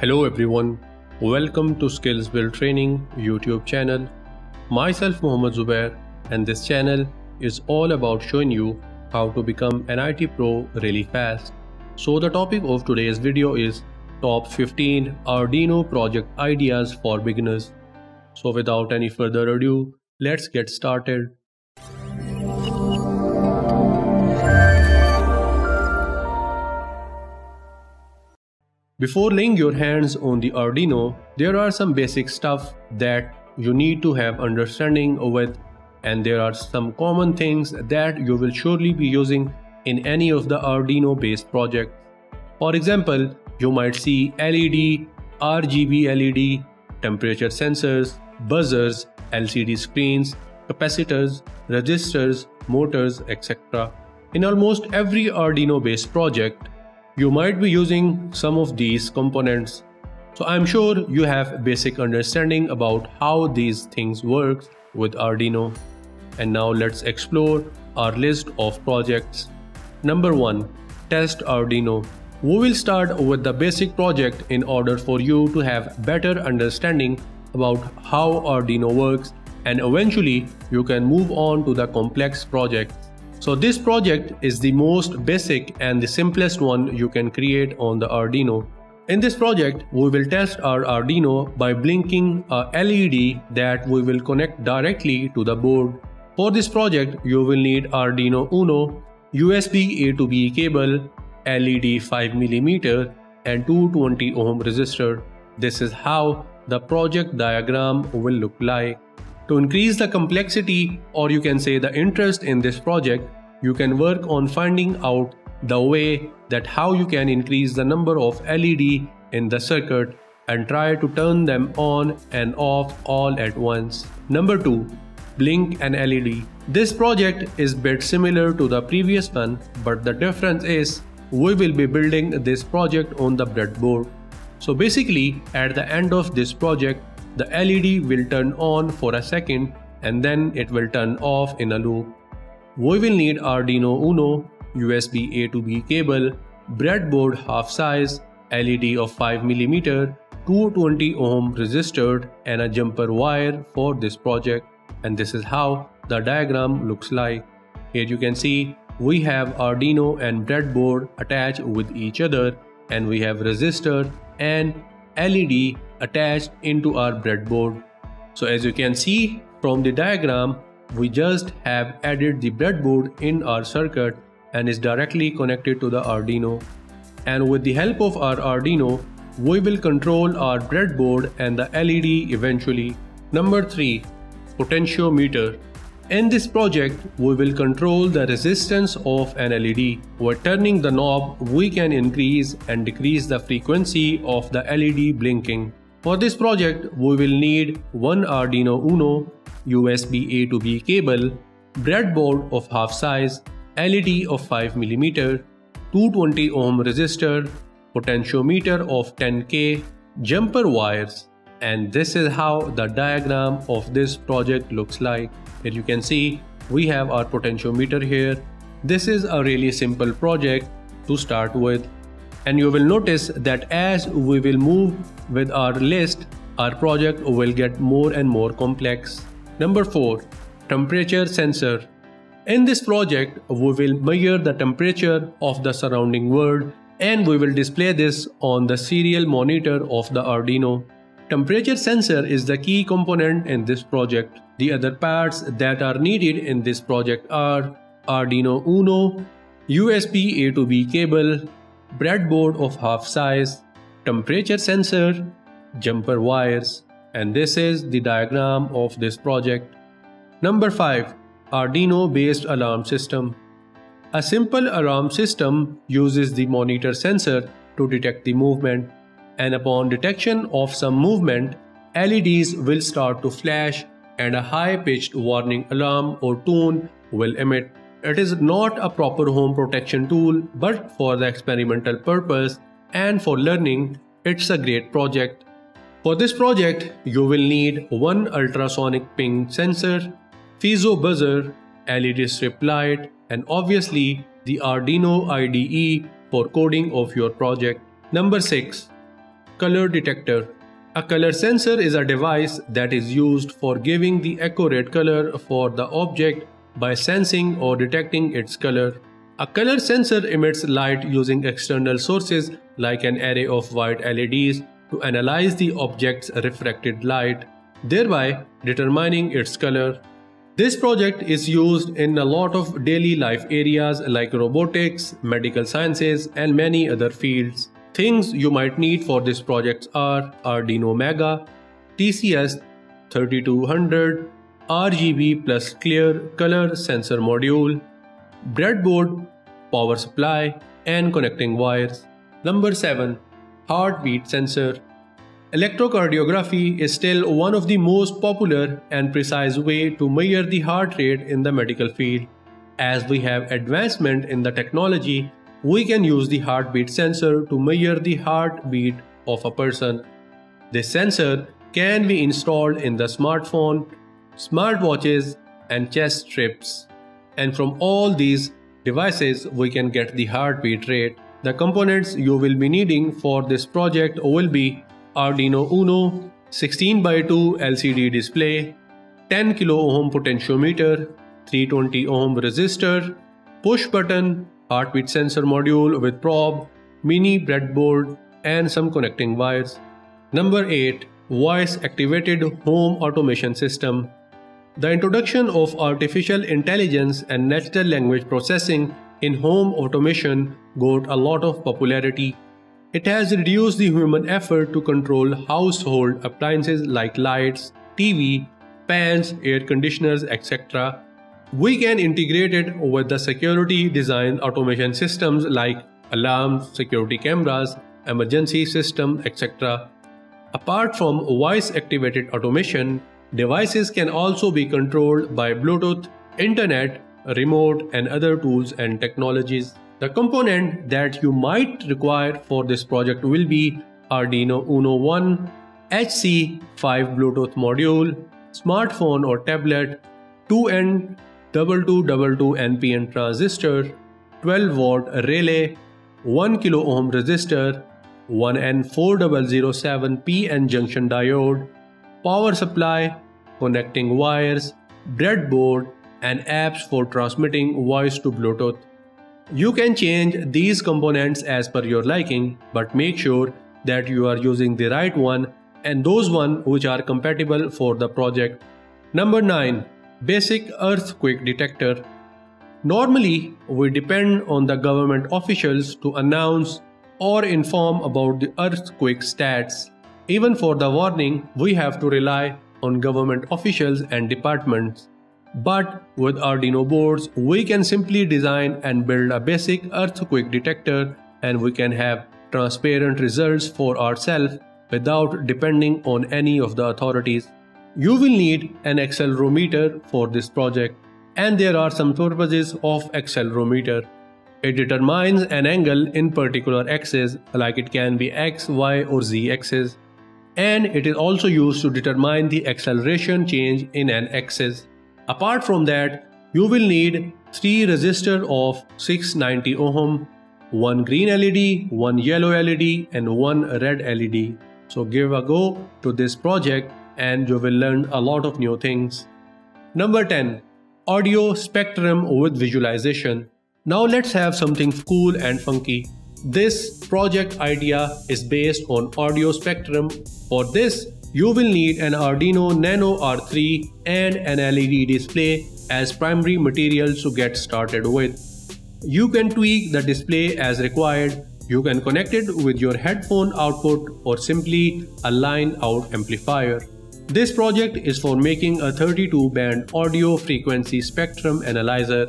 Hello everyone, welcome to Skills Build Training YouTube channel. Myself Mohammad Zubair and this channel is all about showing you how to become an IT pro really fast. So the topic of today's video is top 15 Arduino project ideas for beginners. So without any further ado, let's get started. Before laying your hands on the Arduino, there are some basic stuff that you need to have understanding with and there are some common things that you will surely be using in any of the Arduino based projects. For example, you might see LED, RGB LED, temperature sensors, buzzers, LCD screens, capacitors, resistors, motors, etc. In almost every Arduino based project, you might be using some of these components. So I'm sure you have basic understanding about how these things work with Arduino. And now let's explore our list of projects. Number 1. Test Arduino. We will start with the basic project in order for you to have better understanding about how Arduino works and eventually you can move on to the complex projects. So this project is the most basic and the simplest one you can create on the Arduino. In this project, we will test our Arduino by blinking a LED that we will connect directly to the board. For this project, you will need Arduino Uno, USB A to B cable, LED 5mm and 220 ohm resistor. This is how the project diagram will look like. To increase the complexity or you can say the interest in this project, you can work on finding out the way that how you can increase the number of LED in the circuit and try to turn them on and off all at once. Number 2. Blink an LED. This project is bit similar to the previous one but the difference is we will be building this project on the breadboard. So basically at the end of this project the LED will turn on for a second and then it will turn off in a loop. We will need Arduino Uno, USB A to B cable, breadboard half size, LED of 5mm, 220 ohm resistor and a jumper wire for this project and this is how the diagram looks like. Here you can see we have Arduino and breadboard attached with each other and we have resistor and LED attached into our breadboard. So as you can see from the diagram, we just have added the breadboard in our circuit and is directly connected to the Arduino. And with the help of our Arduino, we will control our breadboard and the LED eventually. Number 3. Potentiometer. In this project, we will control the resistance of an LED. By turning the knob, we can increase and decrease the frequency of the LED blinking. For this project, we will need one Arduino Uno, USB A to B cable, breadboard of half size, LED of 5mm, 220 ohm resistor, potentiometer of 10K, jumper wires, and this is how the diagram of this project looks like. Here you can see we have our potentiometer here. This is a really simple project to start with and you will notice that as we will move with our list our project will get more and more complex. Number 4. Temperature Sensor In this project we will measure the temperature of the surrounding world and we will display this on the serial monitor of the Arduino. Temperature sensor is the key component in this project. The other parts that are needed in this project are Arduino Uno, USB A to B cable, breadboard of half size, temperature sensor, jumper wires, and this is the diagram of this project. Number 5. Arduino based alarm system. A simple alarm system uses the monitor sensor to detect the movement and upon detection of some movement, LEDs will start to flash and a high-pitched warning alarm or tone will emit. It is not a proper home protection tool, but for the experimental purpose and for learning, it's a great project. For this project, you will need one ultrasonic ping sensor, piezo buzzer, LED strip light, and obviously the Arduino IDE for coding of your project. Number 6. Color detector. A color sensor is a device that is used for giving the accurate color for the object by sensing or detecting its color. A color sensor emits light using external sources like an array of white LEDs to analyze the object's refracted light, thereby determining its color. This project is used in a lot of daily life areas like robotics, medical sciences, and many other fields. Things you might need for this project are Arduino Mega, TCS 3200, RGB plus clear color sensor module, breadboard, power supply, and connecting wires. Number 7. Heartbeat sensor. Electrocardiography is still one of the most popular and precise way to measure the heart rate in the medical field. As we have advancement in the technology, we can use the heartbeat sensor to measure the heartbeat of a person. This sensor can be installed in the smartphone, smartwatches, and chest strips. And from all these devices, we can get the heartbeat rate. The components you will be needing for this project will be Arduino Uno, 16 by 2 LCD display, 10 kilo ohm potentiometer, 320 ohm resistor, push button, heartbeat sensor module with probe, mini breadboard, and some connecting wires. Number 8. Voice Activated Home Automation System. The introduction of artificial intelligence and natural language processing in home automation got a lot of popularity. It has reduced the human effort to control household appliances like lights, TV, fans, air conditioners, etc. We can integrate it with the security design automation systems like alarms, security cameras, emergency system, etc. Apart from voice activated automation, devices can also be controlled by Bluetooth, internet, remote and other tools and technologies. The component that you might require for this project will be Arduino Uno One, HC5 Bluetooth module, smartphone or tablet, 2N 2222 NPN transistor, 12 watt relay, 1 kilo ohm resistor, 1N4007 PN junction diode, power supply, connecting wires, breadboard, and apps for transmitting voice to Bluetooth. You can change these components as per your liking, but make sure that you are using the right one and those one which are compatible for the project. Number 9. Basic Earthquake Detector Normally, we depend on the government officials to announce or inform about the earthquake stats. Even for the warning, we have to rely on government officials and departments. But with Arduino boards, we can simply design and build a basic earthquake detector and we can have transparent results for ourselves without depending on any of the authorities. You will need an accelerometer for this project and there are some purposes of accelerometer. It determines an angle in particular axis like it can be x, y or z axis and it is also used to determine the acceleration change in an axis. Apart from that, you will need 3 resistor of 690 ohm, 1 green LED, 1 yellow LED and 1 red LED. So give a go to this project and you will learn a lot of new things. Number 10. Audio spectrum with visualization. Now let's have something cool and funky. This project idea is based on audio spectrum. For this, you will need an Arduino Nano R3 and an LED display as primary materials to get started with. You can tweak the display as required you can connect it with your headphone output or simply a line out amplifier. This project is for making a 32 band audio frequency spectrum analyzer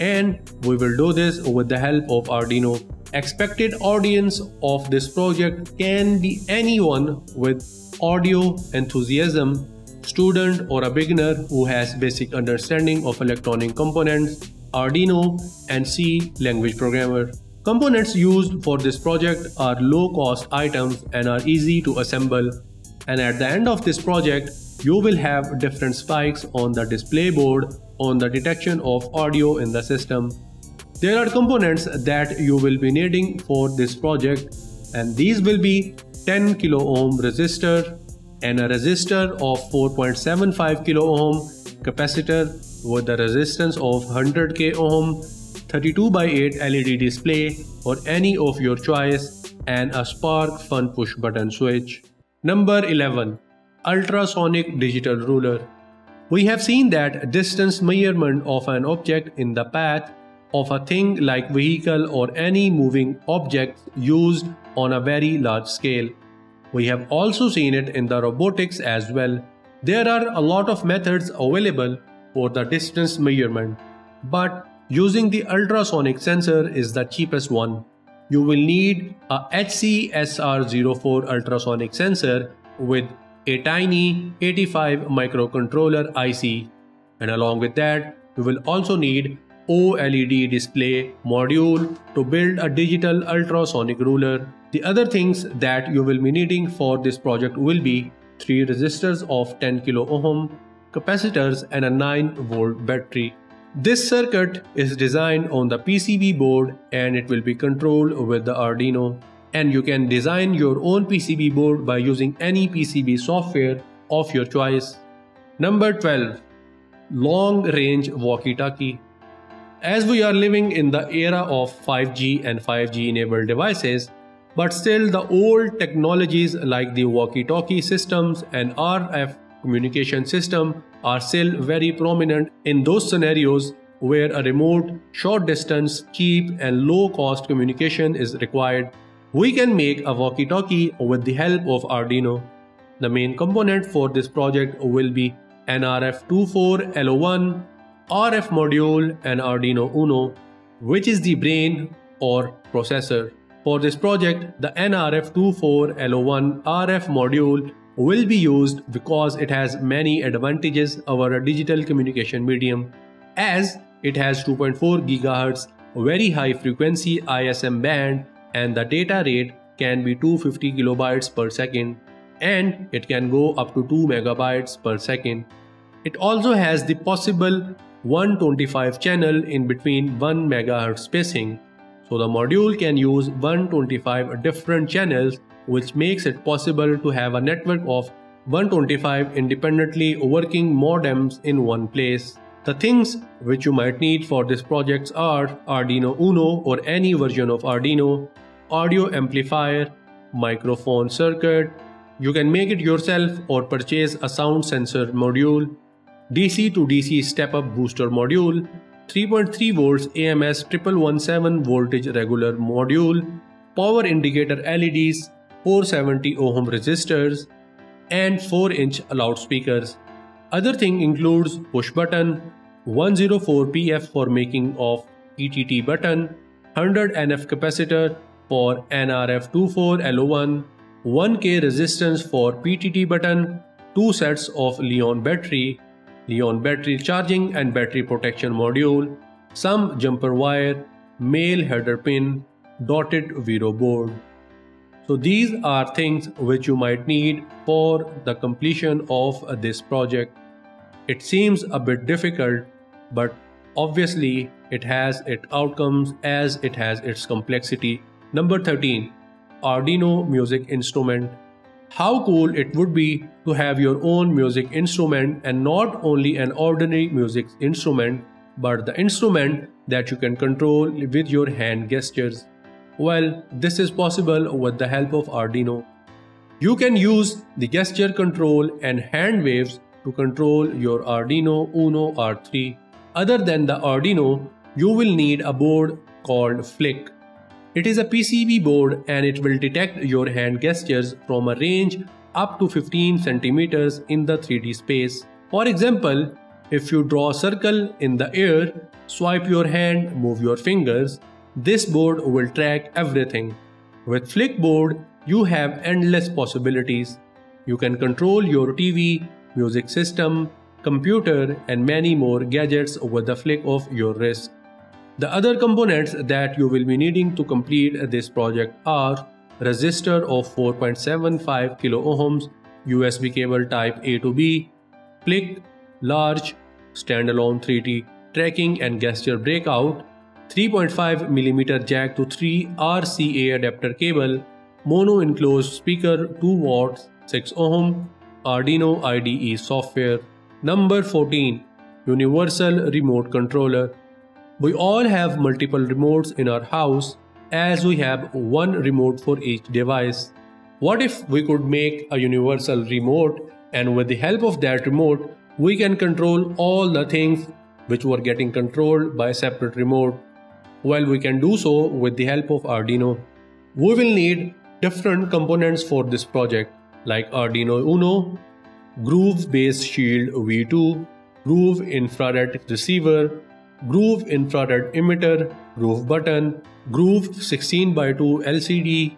and we will do this with the help of Arduino. Expected audience of this project can be anyone with audio enthusiasm, student or a beginner who has basic understanding of electronic components, Arduino and C language programmer. Components used for this project are low cost items and are easy to assemble. And at the end of this project, you will have different spikes on the display board on the detection of audio in the system. There are components that you will be needing for this project and these will be 10 kilo ohm resistor and a resistor of 4.75 kilo ohm capacitor with a resistance of 100k ohm 32 by 8 LED display or any of your choice and a SparkFun push button switch. Number 11. Ultrasonic Digital Ruler We have seen that distance measurement of an object in the path of a thing like vehicle or any moving object used on a very large scale. We have also seen it in the robotics as well. There are a lot of methods available for the distance measurement, but Using the ultrasonic sensor is the cheapest one. You will need a HC-SR04 ultrasonic sensor with a tiny 85 microcontroller IC and along with that you will also need OLED display module to build a digital ultrasonic ruler. The other things that you will be needing for this project will be 3 resistors of 10 kilo ohm, capacitors and a 9 volt battery. This circuit is designed on the PCB board and it will be controlled with the Arduino. And you can design your own PCB board by using any PCB software of your choice. Number 12. Long range walkie talkie. As we are living in the era of 5G and 5G enabled devices, but still the old technologies like the walkie talkie systems and RF communication system are still very prominent in those scenarios where a remote, short distance, cheap, and low cost communication is required. We can make a walkie talkie with the help of Arduino. The main component for this project will be an RF24L01, RF module, and Arduino Uno, which is the brain or processor. For this project, the NRF24L01 RF module will be used because it has many advantages over a digital communication medium as it has 2.4 GHz very high frequency ISM band and the data rate can be 250 kilobytes per second and it can go up to 2 megabytes per second. It also has the possible 125 channel in between 1 megahertz spacing. So the module can use 125 different channels which makes it possible to have a network of 125 independently working modems in one place. The things which you might need for this project are Arduino Uno or any version of Arduino, audio amplifier, microphone circuit, you can make it yourself or purchase a sound sensor module, DC to DC step-up booster module, 3.3 volts AMS 1117 voltage regular module, power indicator LEDs, 470 ohm resistors, and 4 inch loudspeakers. Other thing includes push button, 104 PF for making of PTT button, 100 NF capacitor for NRF24L01, 1K resistance for PTT button, 2 sets of Li-ion battery, Li-ion battery charging and battery protection module, some jumper wire, male header pin, dotted Vero board. So these are things which you might need for the completion of this project. It seems a bit difficult, but obviously it has its outcomes as it has its complexity. Number 13. Arduino Music Instrument. How cool it would be to have your own music instrument and not only an ordinary music instrument, but the instrument that you can control with your hand gestures. Well, this is possible with the help of Arduino. You can use the gesture control and hand waves to control your Arduino Uno R3. Other than the Arduino, you will need a board called Flick. It is a PCB board and it will detect your hand gestures from a range up to 15 centimeters in the 3D space. For example, if you draw a circle in the air, swipe your hand, move your fingers, this board will track everything. With Flickboard, you have endless possibilities. You can control your TV, music system, computer, and many more gadgets with the flick of your wrist. The other components that you will be needing to complete this project are resistor of 4.75 kilo ohms, USB cable type A to B, Flick, large, standalone 3D tracking and gesture breakout, 3.5mm jack to 3 RCA adapter cable, mono enclosed speaker 2 watts 6 ohm Arduino IDE software. Number 14 Universal Remote Controller. We all have multiple remotes in our house as we have one remote for each device. What if we could make a universal remote and with the help of that remote we can control all the things which were getting controlled by a separate remote. Well, we can do so with the help of Arduino. We will need different components for this project like Arduino Uno, Groove Base Shield V2, Groove Infrared Receiver, Groove Infrared Emitter, Groove Button, Groove 16x2 LCD,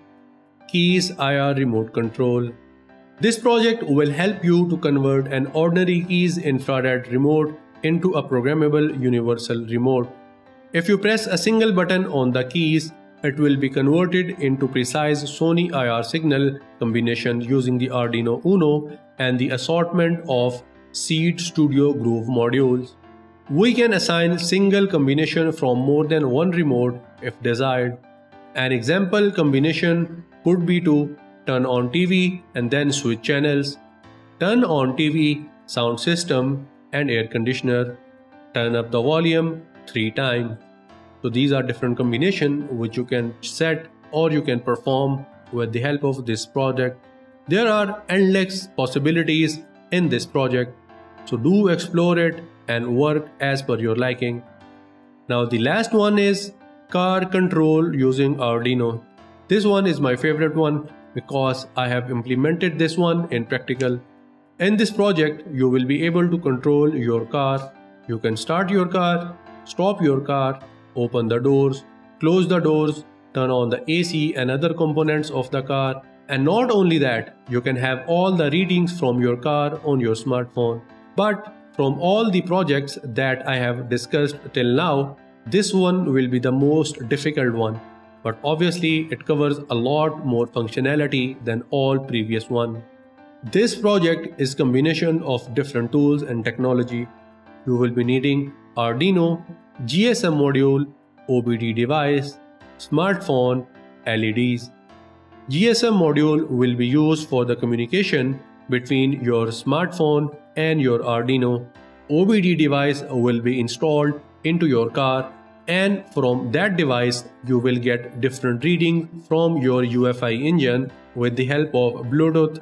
Keyes IR Remote Control. This project will help you to convert an ordinary Keyes infrared remote into a programmable universal remote. If you press a single button on the Keyes, it will be converted into precise Sony IR signal combination using the Arduino Uno and the assortment of Seeed Studio Groove modules. We can assign single combination from more than one remote if desired. An example combination could be to turn on TV and then switch channels, turn on TV, sound system and air conditioner, turn up the volume 3 times. So these are different combination which you can set or you can perform with the help of this project. There are endless possibilities in this project. So do explore it and work as per your liking. Now the last one is car control using Arduino. This one is my favorite one because I have implemented this one in practical. In this project, you will be able to control your car. You can start your car, stop your car, open the doors, close the doors, turn on the AC and other components of the car. And not only that, you can have all the readings from your car on your smartphone. But from all the projects that I have discussed till now, this one will be the most difficult one. But obviously it covers a lot more functionality than all previous one. This project is combination of different tools and technology. You will be needing Arduino, GSM module, OBD device, smartphone, LEDs. GSM module will be used for the communication between your smartphone and your Arduino. OBD device will be installed into your car and from that device you will get different readings from your UFI engine with the help of Bluetooth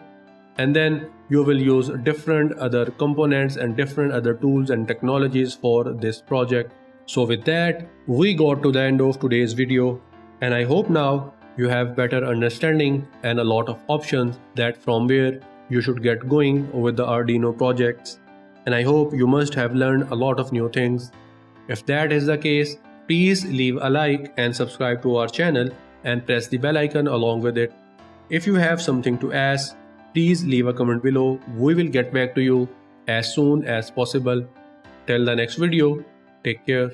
and then you will use different other components and different other tools and technologies for this project. So with that, we got to the end of today's video and I hope now you have better understanding and a lot of options that from where you should get going with the Arduino projects. And I hope you must have learned a lot of new things. If that is the case, please leave a like and subscribe to our channel and press the bell icon along with it. If you have something to ask, please leave a comment below. We will get back to you as soon as possible. Till the next video, take care.